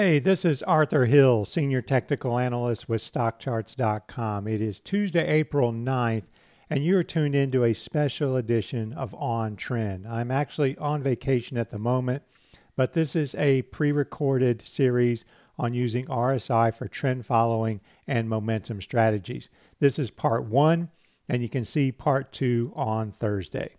Hey, this is Arthur Hill, Senior Technical Analyst with StockCharts.com. It is Tuesday, April 9th, and you're tuned into a special edition of On Trend. I'm actually on vacation at the moment, but this is a pre recorded series on using RSI for trend following and momentum strategies. This is part one, and you can see part two on Thursday.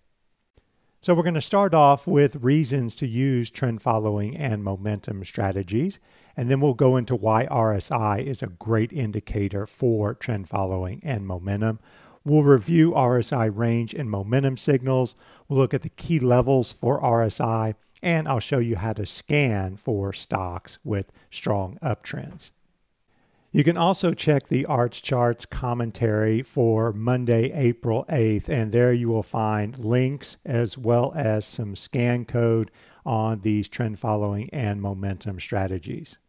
So, we're going to start off with reasons to use trend following and momentum strategies, and then we'll go into why RSI is a great indicator for trend following and momentum. We'll review RSI range and momentum signals. We'll look at the key levels for RSI, and I'll show you how to scan for stocks with strong uptrends. You can also check the Art's Charts commentary for Monday, April 8th, and there you will find links as well as some scan code on these trend following and momentum strategies.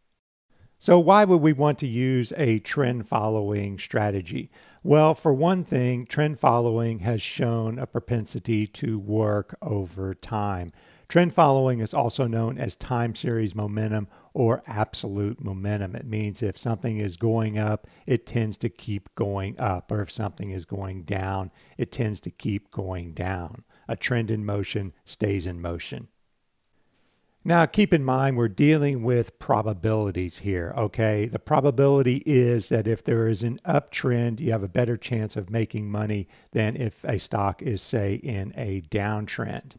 So, why would we want to use a trend following strategy? Well, for one thing, trend following has shown a propensity to work over time. Trend following is also known as time series momentum or absolute momentum. It means if something is going up, it tends to keep going up, or if something is going down, it tends to keep going down. A trend in motion stays in motion. Now, keep in mind, we're dealing with probabilities here, okay? The probability is that if there is an uptrend, you have a better chance of making money than if a stock is, say, in a downtrend.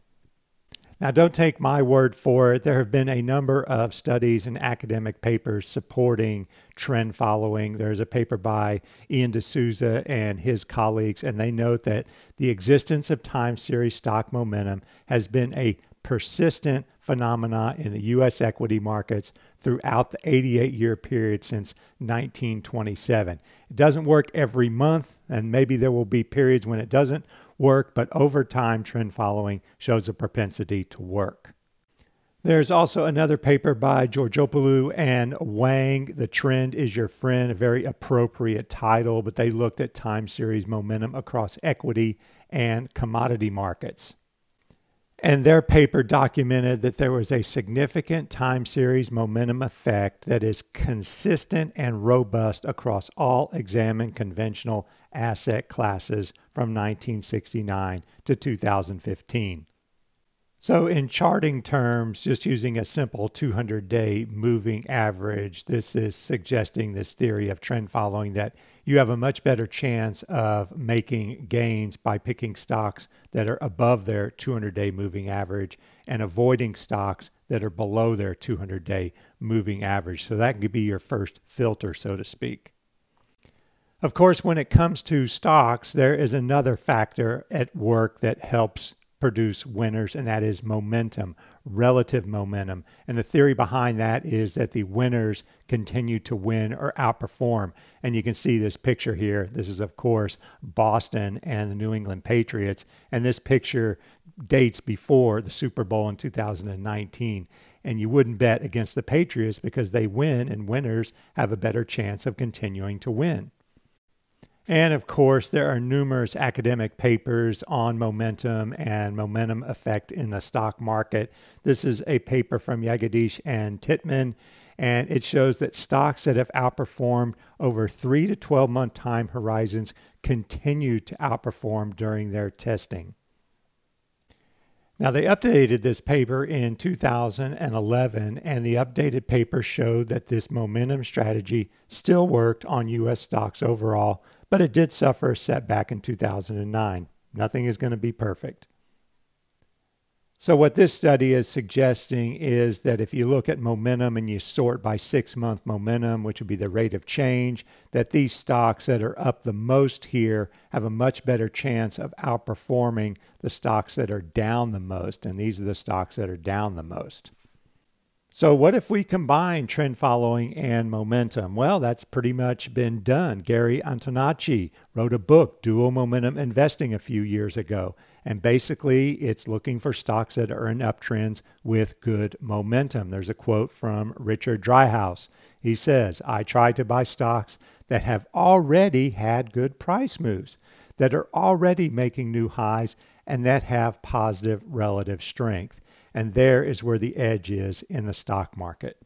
Now, don't take my word for it. There have been a number of studies and academic papers supporting trend following. There's a paper by Ian D'Souza and his colleagues, and they note that the existence of time series stock momentum has been a persistent phenomena in the U.S. equity markets throughout the 88 year period since 1927. It doesn't work every month, and maybe there will be periods when it doesn't work, but over time, trend following shows a propensity to work. There's also another paper by Georgopoulou and Wang, The Trend is Your Friend, a very appropriate title, but they looked at time series momentum across equity and commodity markets. And their paper documented that there was a significant time series momentum effect that is consistent and robust across all examined conventional asset classes from 1969 to 2015. So, in charting terms, just using a simple 200 day moving average, this is suggesting this theory of trend following that you have a much better chance of making gains by picking stocks that are above their 200 day moving average and avoiding stocks that are below their 200 day moving average. So, that could be your first filter, so to speak. Of course, when it comes to stocks, there is another factor at work that helps produce winners, and that is momentum, relative momentum. And the theory behind that is that the winners continue to win or outperform. And you can see this picture here. This is, of course, Boston and the New England Patriots. And this picture dates before the Super Bowl in 2019. And you wouldn't bet against the Patriots because they win, and winners have a better chance of continuing to win. And of course, there are numerous academic papers on momentum and momentum effect in the stock market. This is a paper from Jegadeesh and Titman, and it shows that stocks that have outperformed over three to 12 month time horizons continue to outperform during their testing. Now, they updated this paper in 2011, and the updated paper showed that this momentum strategy still worked on U.S. stocks overall but it did suffer a setback in 2009. Nothing is going to be perfect. So, what this study is suggesting is that if you look at momentum and you sort by six month momentum, which would be the rate of change, that these stocks that are up the most here have a much better chance of outperforming the stocks that are down the most. And these are the stocks that are down the most. So, what if we combine trend following and momentum? Well, that's pretty much been done. Gary Antonacci wrote a book, Dual Momentum Investing, a few years ago. And basically, it's looking for stocks that are in uptrends with good momentum. There's a quote from Richard Driehaus. He says, I try to buy stocks that have already had good price moves, that are already making new highs, and that have positive relative strength. And there is where the edge is in the stock market.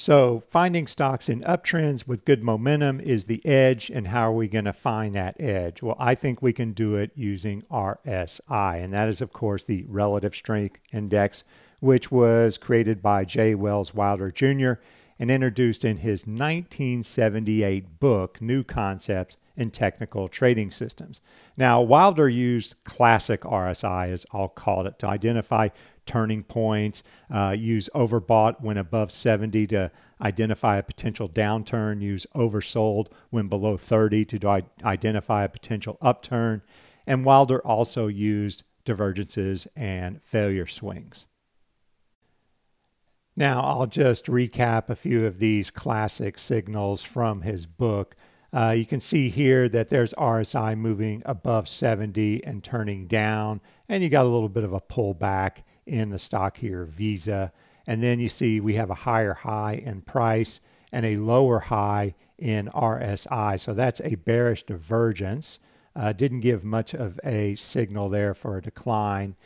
So, finding stocks in uptrends with good momentum is the edge. And how are we going to find that edge? Well, I think we can do it using RSI. And that is, of course, the Relative Strength Index, which was created by J. Welles Wilder Jr. and introduced in his 1978 book, New Concepts in Technical Trading Systems. Now, Wilder used classic RSI, as I'll call it, to identify turning points, uh, use overbought when above 70 to identify a potential downturn, use oversold when below 30 to identify a potential upturn. And Wilder also used divergences and failure swings. Now, I'll just recap a few of these classic signals from his book. Uh, you can see here that there's RSI moving above 70 and turning down, and you got a little bit of a pullback in the stock here, Visa. And then you see we have a higher high in price and a lower high in RSI. So that's a bearish divergence. Uh, didn't give much of a signal there for a decline.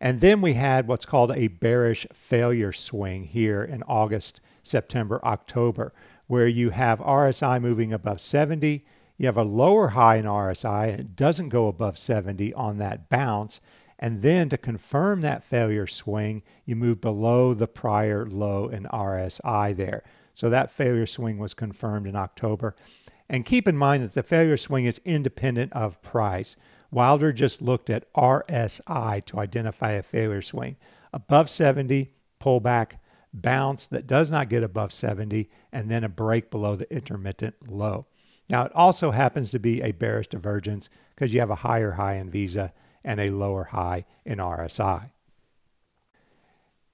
And then we had what's called a bearish failure swing here in August, September, October where you have RSI moving above 70. You have a lower high in RSI, and it doesn't go above 70 on that bounce. And then to confirm that failure swing, you move below the prior low in RSI there. So that failure swing was confirmed in October. And keep in mind that the failure swing is independent of price. Wilder just looked at RSI to identify a failure swing. Above 70, pullback bounce that does not get above 70, and then a break below the intermittent low. Now, it also happens to be a bearish divergence because you have a higher high in Visa and a lower high in RSI.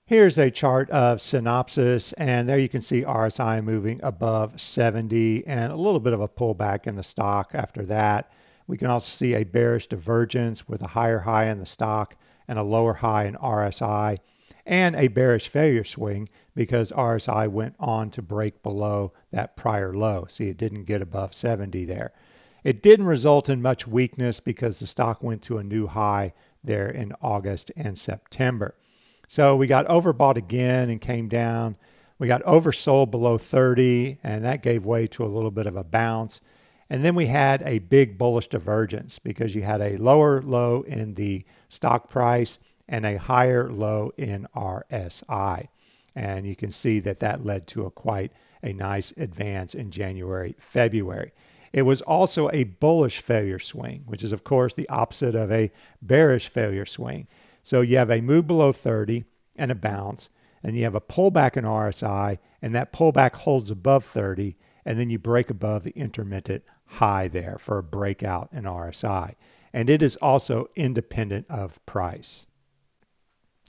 Here's a chart of Synopsys, and there you can see RSI moving above 70 and a little bit of a pullback in the stock after that. We can also see a bearish divergence with a higher high in the stock and a lower high in RSI and a bearish failure swing because RSI went on to break below that prior low. See, it didn't get above 70 there. It didn't result in much weakness because the stock went to a new high there in August and September. So we got overbought again and came down. We got oversold below 30, and that gave way to a little bit of a bounce. And then we had a big bullish divergence because you had a lower low in the stock price and a higher low in RSI. And you can see that that led to a quite a nice advance in January, February. It was also a bullish failure swing, which is, of course, the opposite of a bearish failure swing. So you have a move below 30 and a bounce, and you have a pullback in RSI, and that pullback holds above 30, and then you break above the intermittent high there for a breakout in RSI. And it is also independent of price.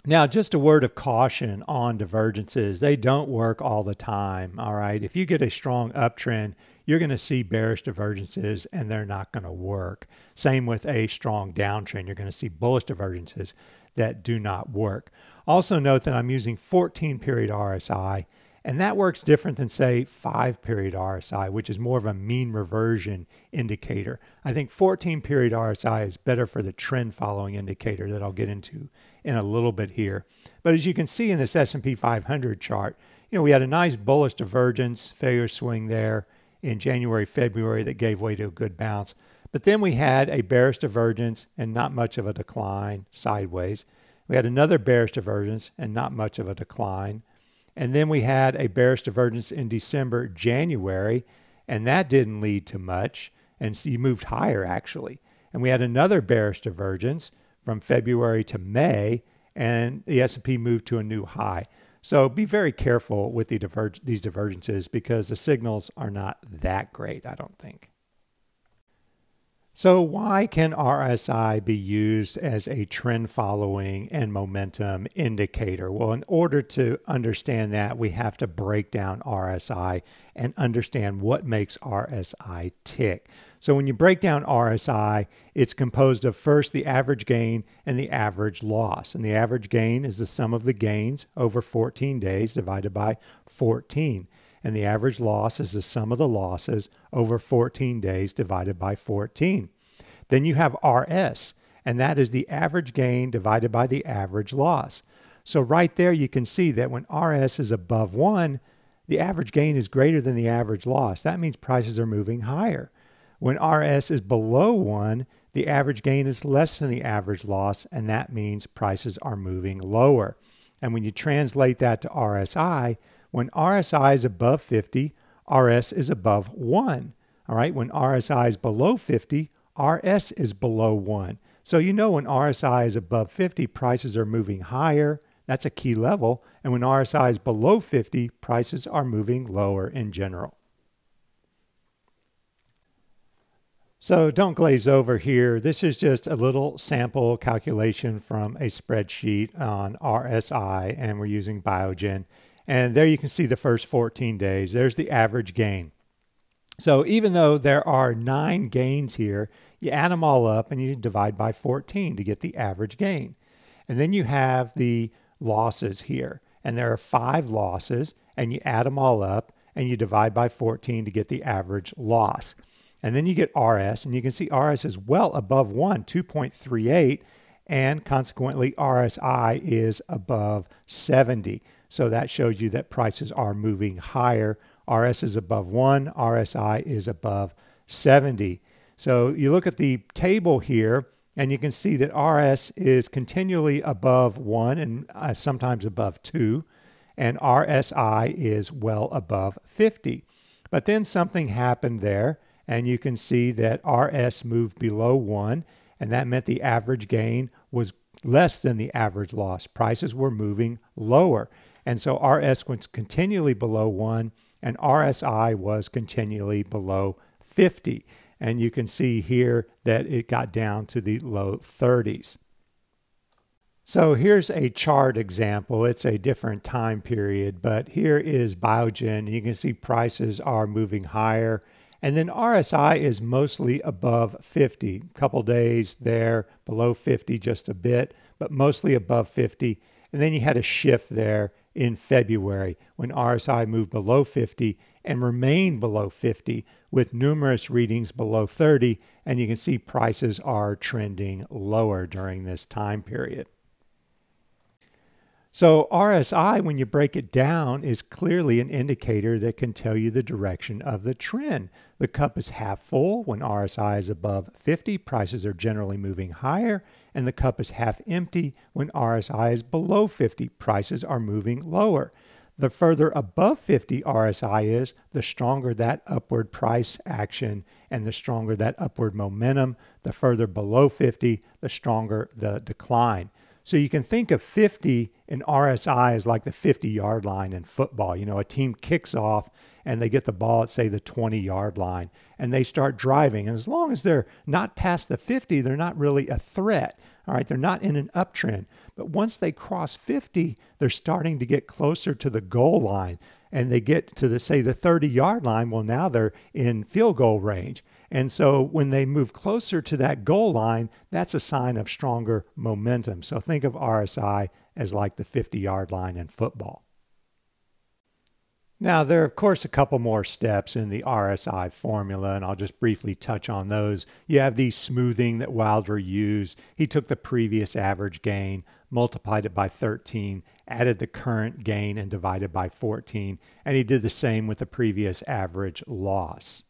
Now, just a word of caution on divergences. They don't work all the time. All right. If you get a strong uptrend, you're going to see bearish divergences and they're not going to work. Same with a strong downtrend. You're going to see bullish divergences that do not work. Also, note that I'm using 14 period RSI and that works different than, say, five period RSI, which is more of a mean reversion indicator. I think 14 period RSI is better for the trend following indicator that I'll get into in a little bit here. But as you can see in this S&P 500 chart, you know, we had a nice bullish divergence, failure swing there in January, February that gave way to a good bounce. But then we had a bearish divergence and not much of a decline sideways. We had another bearish divergence and not much of a decline. And then we had a bearish divergence in December, January, and that didn't lead to much. And so you moved higher actually. And we had another bearish divergence from February to May, and the S&P moved to a new high. So be very careful with the these divergences because the signals are not that great, I don't think. So, why can RSI be used as a trend following and momentum indicator? Well, in order to understand that, we have to break down RSI and understand what makes RSI tick. So, when you break down RSI, it's composed of first the average gain and the average loss. And the average gain is the sum of the gains over 14 days divided by 14 and the average loss is the sum of the losses over 14 days divided by 14. Then you have RS, and that is the average gain divided by the average loss. So right there you can see that when RS is above 1, the average gain is greater than the average loss. That means prices are moving higher. When RS is below 1, the average gain is less than the average loss, and that means prices are moving lower. And when you translate that to RSI, when RSI is above 50, RS is above 1. All right, when RSI is below 50, RS is below 1. So you know when RSI is above 50, prices are moving higher. That's a key level. And when RSI is below 50, prices are moving lower in general. So don't glaze over here. This is just a little sample calculation from a spreadsheet on RSI, and we're using Biogen. And there you can see the first 14 days. There's the average gain. So even though there are nine gains here, you add them all up and you divide by 14 to get the average gain. And then you have the losses here. And there are five losses, and you add them all up and you divide by 14 to get the average loss. And then you get RS, and you can see RS is well above 1, 2.38, and consequently RSI is above 70. So that shows you that prices are moving higher. RS is above 1, RSI is above 70. So you look at the table here, and you can see that RS is continually above 1 and uh, sometimes above 2, and RSI is well above 50. But then something happened there and you can see that RS moved below 1, and that meant the average gain was less than the average loss. Prices were moving lower. And so RS was continually below 1, and RSI was continually below 50. And you can see here that it got down to the low 30s. So here's a chart example. It's a different time period, but here is Biogen. You can see prices are moving higher and then RSI is mostly above 50. A couple days there, below 50 just a bit, but mostly above 50. And then you had a shift there in February when RSI moved below 50 and remained below 50 with numerous readings below 30. And you can see prices are trending lower during this time period. So, RSI, when you break it down, is clearly an indicator that can tell you the direction of the trend. The cup is half full. When RSI is above 50, prices are generally moving higher, and the cup is half empty. When RSI is below 50, prices are moving lower. The further above 50 RSI is, the stronger that upward price action and the stronger that upward momentum. The further below 50, the stronger the decline. So you can think of 50 in RSI as like the 50 yard line in football. You know, a team kicks off and they get the ball at, say, the 20 yard line and they start driving. And as long as they're not past the 50, they're not really a threat. All right, they're not in an uptrend. But once they cross 50, they're starting to get closer to the goal line and they get to the, say, the 30 yard line. Well, now they're in field goal range. And so when they move closer to that goal line, that's a sign of stronger momentum. So think of RSI as like the 50 yard line in football. Now, there are, of course, a couple more steps in the RSI formula, and I'll just briefly touch on those. You have the smoothing that Wilder used. He took the previous average gain, multiplied it by 13, added the current gain, and divided by 14. And he did the same with the previous average loss.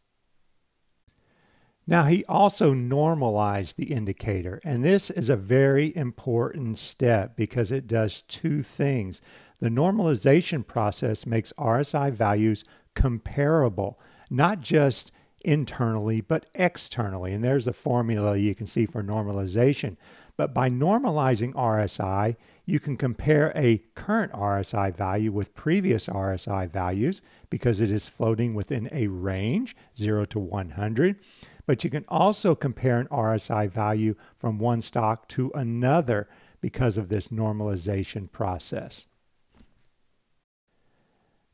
Now, he also normalized the indicator, and this is a very important step because it does two things. The normalization process makes RSI values comparable, not just internally, but externally. And there's a formula you can see for normalization. But by normalizing RSI, you can compare a current RSI value with previous RSI values because it is floating within a range, 0 to 100 but you can also compare an RSI value from one stock to another because of this normalization process.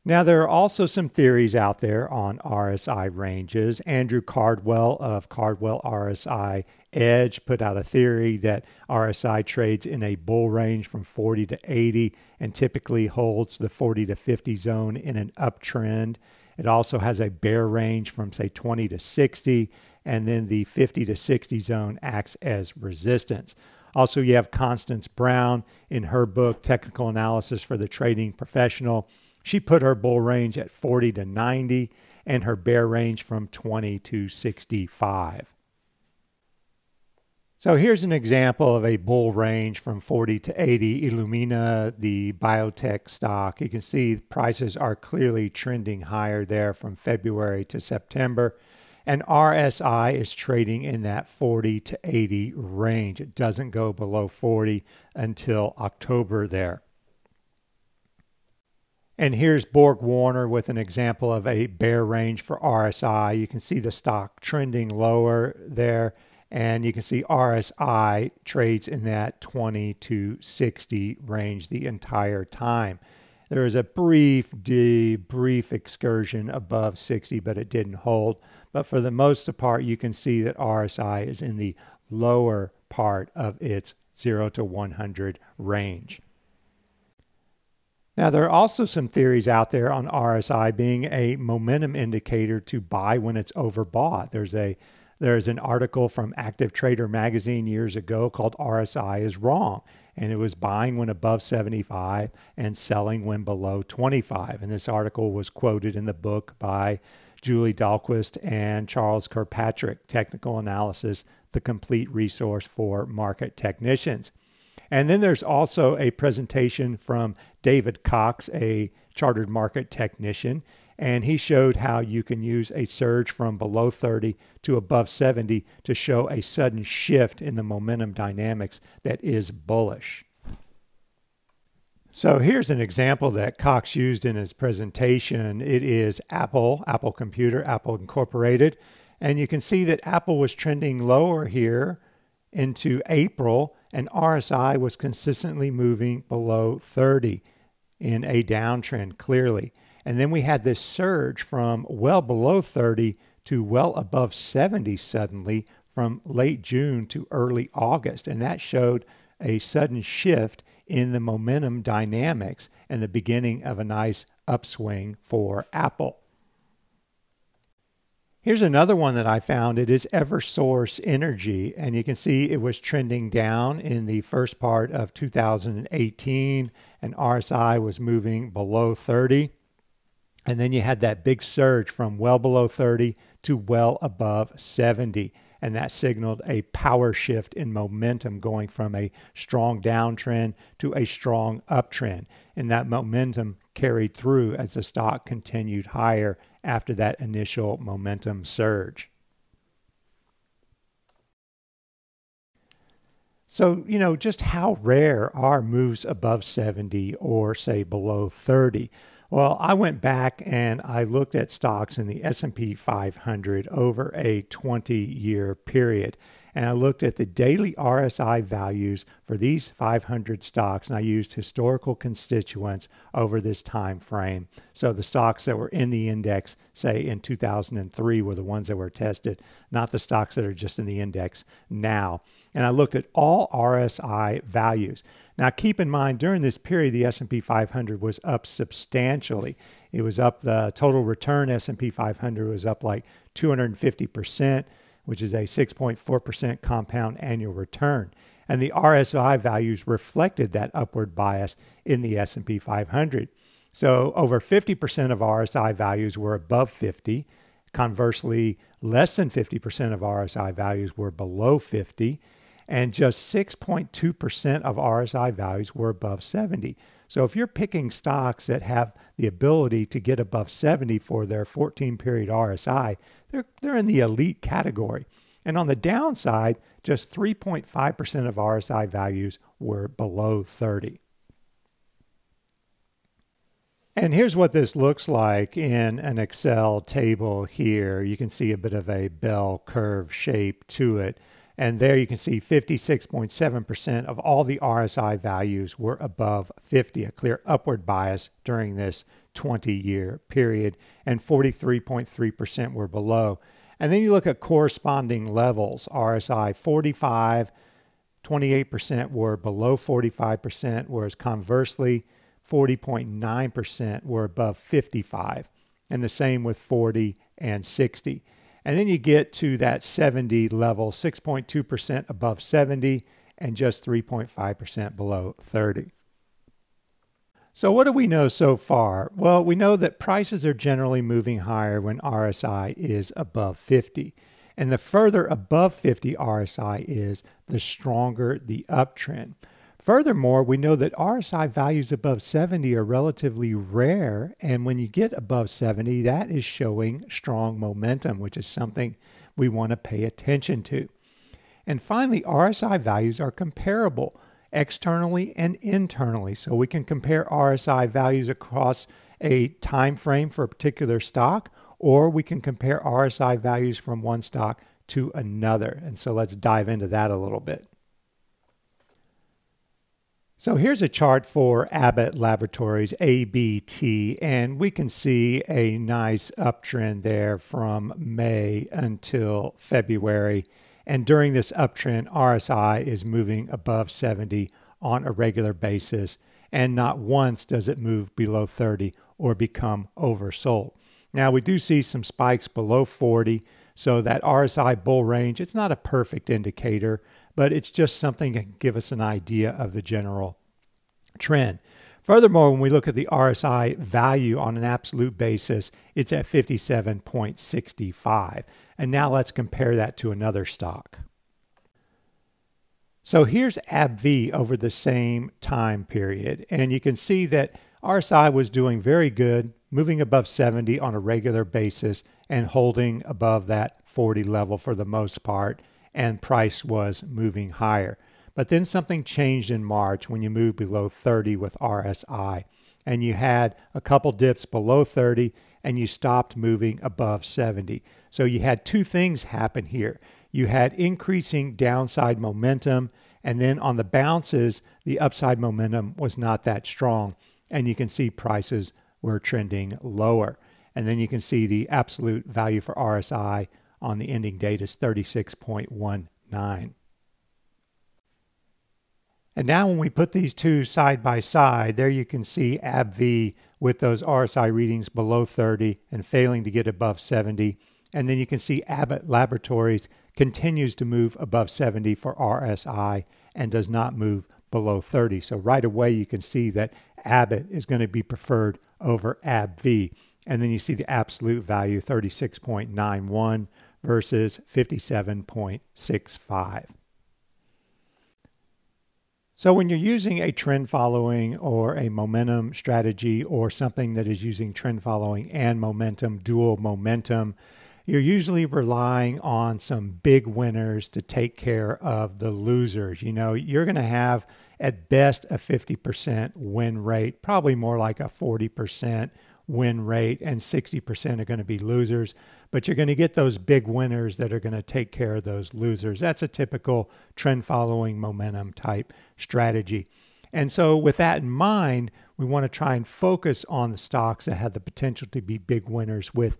Now, there are also some theories out there on RSI ranges. Andrew Cardwell of Cardwell RSI Edge put out a theory that RSI trades in a bull range from 40 to 80 and typically holds the 40 to 50 zone in an uptrend. It also has a bear range from, say, 20 to 60 and then the 50 to 60 zone acts as resistance. Also, you have Constance Brown in her book, Technical Analysis for the Trading Professional. She put her bull range at 40 to 90 and her bear range from 20 to 65. So here's an example of a bull range from 40 to 80. Illumina, the biotech stock. You can see prices are clearly trending higher there from February to September. And RSI is trading in that 40 to 80 range. It doesn't go below 40 until October there. And here's BorgWarner with an example of a bear range for RSI. You can see the stock trending lower there and you can see RSI trades in that 20 to 60 range the entire time. There is a brief, brief excursion above 60, but it didn't hold. But for the most part, you can see that RSI is in the lower part of its 0 to 100 range. Now, there are also some theories out there on RSI being a momentum indicator to buy when it's overbought. There's a there's an article from Active Trader magazine years ago called RSI is Wrong. And it was buying when above 75 and selling when below 25. And this article was quoted in the book by Julie Dahlquist and Charles Kirkpatrick, Technical Analysis, the complete resource for market technicians. And then there's also a presentation from David Cox, a chartered market technician and he showed how you can use a surge from below 30 to above 70 to show a sudden shift in the momentum dynamics that is bullish. So here's an example that Cox used in his presentation. It is Apple, Apple Computer, Apple Incorporated. And you can see that Apple was trending lower here into April, and RSI was consistently moving below 30 in a downtrend, clearly. And then we had this surge from well below 30 to well above 70 suddenly from late June to early August. And that showed a sudden shift in the momentum dynamics and the beginning of a nice upswing for Apple. Here's another one that I found. It is Eversource Energy, and you can see it was trending down in the first part of 2018, and RSI was moving below 30. And then you had that big surge from well below 30 to well above 70. And that signaled a power shift in momentum going from a strong downtrend to a strong uptrend. And that momentum carried through as the stock continued higher after that initial momentum surge. So, you know, just how rare are moves above 70 or say below 30? Well, I went back and I looked at stocks in the S&P 500 over a 20-year period. And I looked at the daily RSI values for these 500 stocks and I used historical constituents over this time frame. So the stocks that were in the index say in 2003 were the ones that were tested, not the stocks that are just in the index now. And I looked at all RSI values. Now, keep in mind, during this period, the S&P 500 was up substantially. It was up, the total return S&P 500 was up like 250%, which is a 6.4% compound annual return. And the RSI values reflected that upward bias in the S&P 500. So over 50% of RSI values were above 50. Conversely, less than 50% of RSI values were below 50 and just 6.2% of RSI values were above 70. So if you're picking stocks that have the ability to get above 70 for their 14 period RSI, they're, they're in the elite category. And on the downside, just 3.5% of RSI values were below 30. And here's what this looks like in an Excel table here. You can see a bit of a bell curve shape to it. And there you can see 56.7% of all the RSI values were above 50, a clear upward bias during this 20 year period, and 43.3% were below. And then you look at corresponding levels RSI 45, 28% were below 45%, whereas conversely, 40.9% were above 55, and the same with 40 and 60. And then you get to that 70 level, 6.2% above 70 and just 3.5% below 30. So, what do we know so far? Well, we know that prices are generally moving higher when RSI is above 50. And the further above 50 RSI is, the stronger the uptrend. Furthermore, we know that RSI values above 70 are relatively rare. And when you get above 70, that is showing strong momentum, which is something we want to pay attention to. And finally, RSI values are comparable externally and internally. So we can compare RSI values across a time frame for a particular stock, or we can compare RSI values from one stock to another. And so let's dive into that a little bit. So here's a chart for Abbott Laboratories, ABT, and we can see a nice uptrend there from May until February. And during this uptrend, RSI is moving above 70 on a regular basis, and not once does it move below 30 or become oversold. Now, we do see some spikes below 40, so that RSI bull range, it's not a perfect indicator, but it's just something that can give us an idea of the general trend. Furthermore, when we look at the RSI value on an absolute basis, it's at 57.65. And now let's compare that to another stock. So here's AbbVie over the same time period. And you can see that RSI was doing very good, moving above 70 on a regular basis and holding above that 40 level for the most part. And price was moving higher. But then something changed in March when you moved below 30 with RSI. And you had a couple dips below 30 and you stopped moving above 70. So you had two things happen here. You had increasing downside momentum, and then on the bounces, the upside momentum was not that strong. And you can see prices were trending lower. And then you can see the absolute value for RSI on the ending date is 36.19. And now when we put these two side by side, there you can see AbbVie with those RSI readings below 30 and failing to get above 70. And then you can see Abbott Laboratories continues to move above 70 for RSI and does not move below 30. So right away you can see that Abbott is going to be preferred over AbbVie. And then you see the absolute value 36.91 versus 57.65. So, when you're using a trend following or a momentum strategy or something that is using trend following and momentum, dual momentum, you're usually relying on some big winners to take care of the losers. You know, you're going to have at best a 50% win rate, probably more like a 40% win rate, and 60% are going to be losers but you're going to get those big winners that are going to take care of those losers. That's a typical trend following momentum type strategy. And so, with that in mind, we want to try and focus on the stocks that have the potential to be big winners with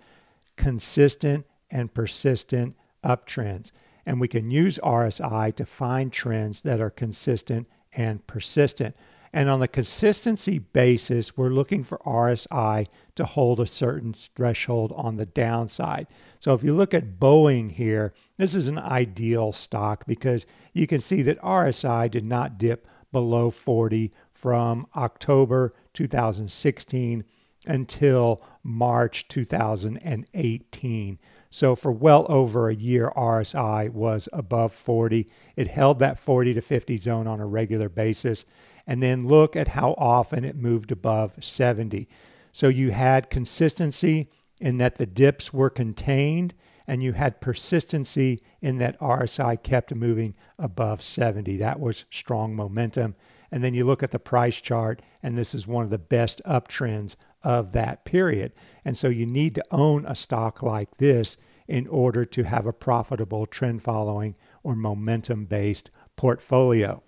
consistent and persistent uptrends. And we can use RSI to find trends that are consistent and persistent. And on the consistency basis, we're looking for RSI to hold a certain threshold on the downside. So if you look at Boeing here, this is an ideal stock because you can see that RSI did not dip below 40 from October 2016 until March 2018. So for well over a year, RSI was above 40. It held that 40 to 50 zone on a regular basis and then look at how often it moved above 70. So you had consistency in that the dips were contained, and you had persistency in that RSI kept moving above 70. That was strong momentum. And then you look at the price chart, and this is one of the best uptrends of that period. And so you need to own a stock like this in order to have a profitable trend following or momentum based portfolio.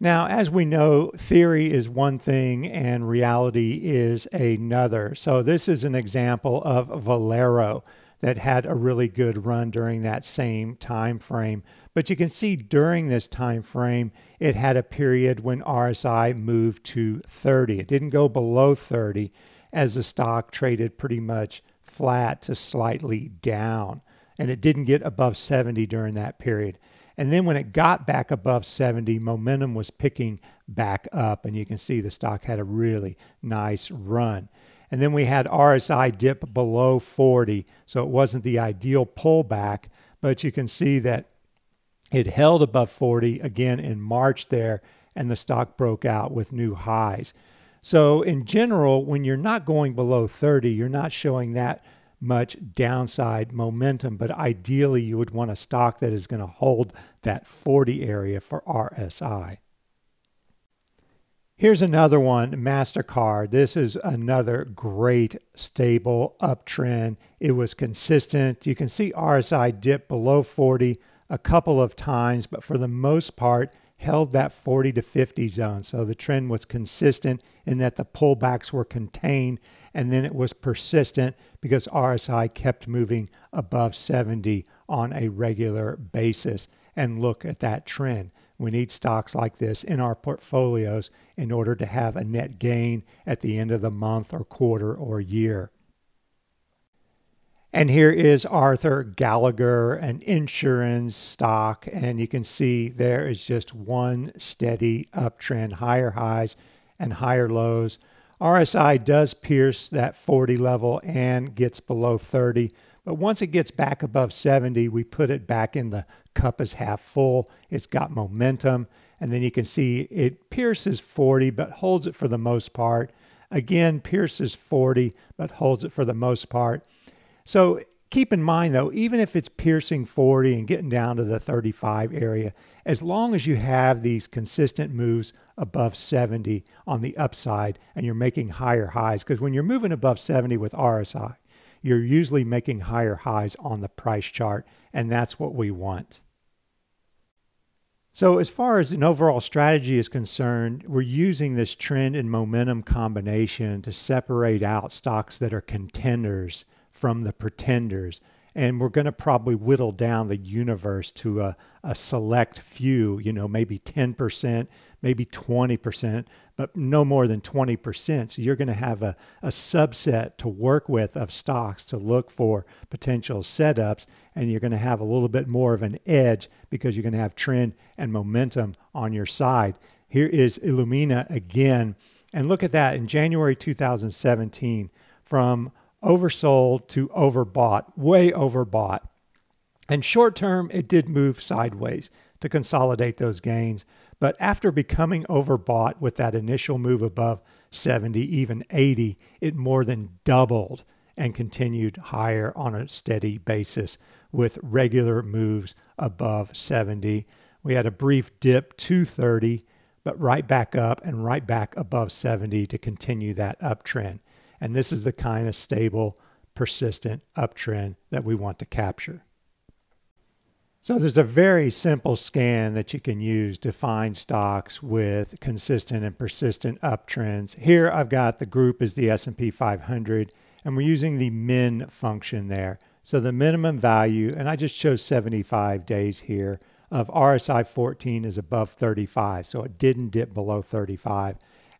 Now, as we know, theory is one thing and reality is another. So, this is an example of Valero that had a really good run during that same time frame. But you can see during this time frame, it had a period when RSI moved to 30. It didn't go below 30 as the stock traded pretty much flat to slightly down. And it didn't get above 70 during that period. And then when it got back above 70, momentum was picking back up. And you can see the stock had a really nice run. And then we had RSI dip below 40. So it wasn't the ideal pullback, but you can see that it held above 40 again in March there, and the stock broke out with new highs. So, in general, when you're not going below 30, you're not showing that much downside momentum, but ideally, you would want a stock that is going to hold that 40 area for RSI. Here's another one, MasterCard. This is another great stable uptrend. It was consistent. You can see RSI dip below 40 a couple of times, but for the most part, held that 40 to 50 zone. So the trend was consistent in that the pullbacks were contained and then it was persistent because RSI kept moving above 70 on a regular basis. And look at that trend. We need stocks like this in our portfolios in order to have a net gain at the end of the month or quarter or year. And here is Arthur Gallagher, an insurance stock. And you can see there is just one steady uptrend, higher highs and higher lows. RSI does pierce that 40 level and gets below 30. But once it gets back above 70, we put it back in the cup is half full. It's got momentum. And then you can see it pierces 40, but holds it for the most part. Again, pierces 40, but holds it for the most part. So keep in mind, though, even if it's piercing 40 and getting down to the 35 area, as long as you have these consistent moves above 70 on the upside and you're making higher highs, because when you're moving above 70 with RSI, you're usually making higher highs on the price chart, and that's what we want. So, as far as an overall strategy is concerned, we're using this trend and momentum combination to separate out stocks that are contenders from the pretenders. And we're going to probably whittle down the universe to a, a select few, you know, maybe 10%, maybe 20%, but no more than 20%. So you're going to have a, a subset to work with of stocks to look for potential setups, and you're going to have a little bit more of an edge because you're going to have trend and momentum on your side. Here is Illumina again. And look at that in January 2017 from oversold to overbought, way overbought. And short term, it did move sideways to consolidate those gains. But after becoming overbought with that initial move above 70, even 80, it more than doubled and continued higher on a steady basis with regular moves above 70. We had a brief dip to 30, but right back up and right back above 70 to continue that uptrend. And this is the kind of stable, persistent uptrend that we want to capture. So there's a very simple scan that you can use to find stocks with consistent and persistent uptrends. Here I've got the group is the S&P 500 and we're using the min function there. So the minimum value and I just chose 75 days here of RSI 14 is above 35. So it didn't dip below 35.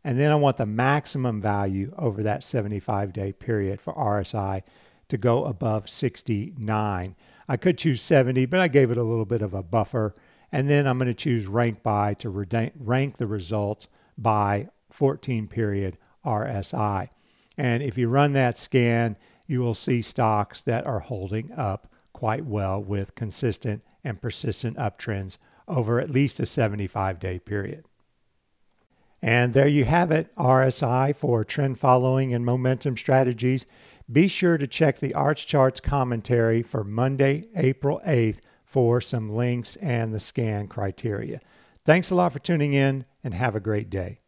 And then I want the maximum value over that 75 day period for RSI to go above 69. I could choose 70, but I gave it a little bit of a buffer. And then I'm going to choose rank by to rank the results by 14 period RSI. And if you run that scan, you will see stocks that are holding up quite well with consistent and persistent uptrends over at least a 75 day period. And there you have it RSI for trend following and momentum strategies. Be sure to check the Art's Charts commentary for Monday, April 8th for some links and the scan criteria. Thanks a lot for tuning in and have a great day.